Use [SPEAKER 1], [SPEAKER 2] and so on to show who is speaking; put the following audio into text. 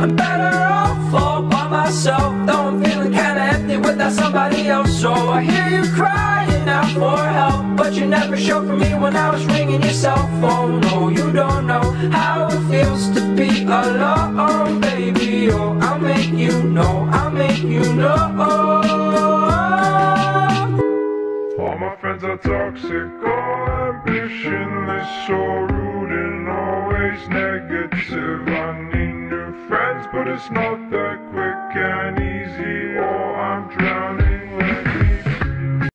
[SPEAKER 1] I'm better off all by myself. Though I'm feeling kinda empty without somebody else. So I hear you crying out for help. But you never showed for me when I was ringing your cell phone. No, you don't know how it feels to be alone, baby. Oh, I'll make you know, I'll make you know.
[SPEAKER 2] All my friends are toxic, all ambitionless, so rude and always negative. But it's not that quick and